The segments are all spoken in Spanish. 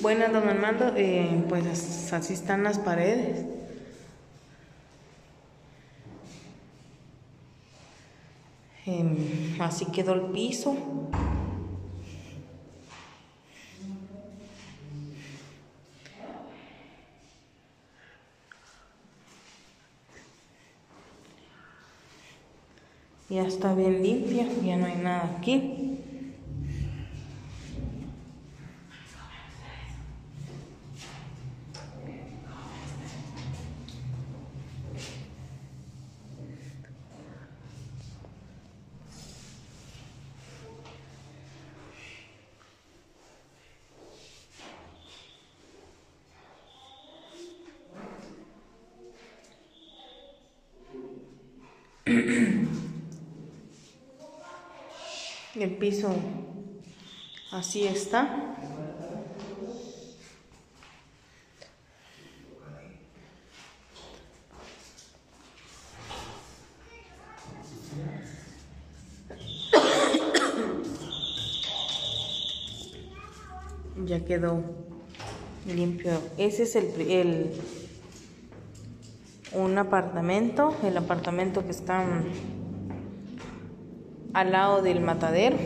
Buenas, don Armando. Eh, pues así están las paredes. Em, así quedó el piso. Ya está bien limpia, ya no hay nada aquí. El piso así está. Ya quedó limpio. Ese es el, el un apartamento, el apartamento que está al lado del matadero.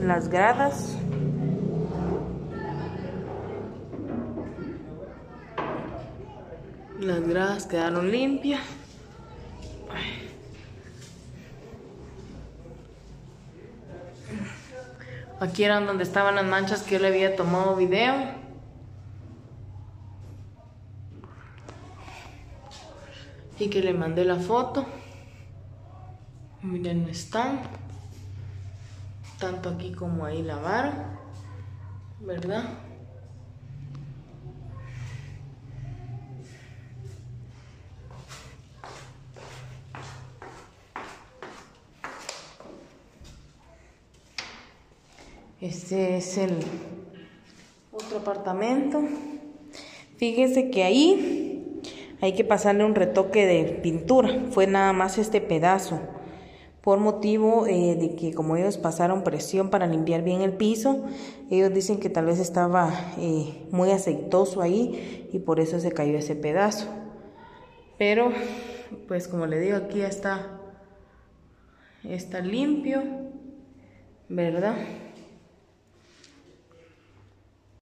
Las gradas. Las gradas quedaron limpias. Aquí eran donde estaban las manchas que yo le había tomado video. Y que le mandé la foto. Miren, están. Tanto aquí como ahí la vara. ¿Verdad? Este es el otro apartamento. Fíjese que ahí hay que pasarle un retoque de pintura. Fue nada más este pedazo. Por motivo eh, de que como ellos pasaron presión para limpiar bien el piso, ellos dicen que tal vez estaba eh, muy aceitoso ahí y por eso se cayó ese pedazo. Pero, pues como le digo, aquí ya está, está limpio, ¿verdad?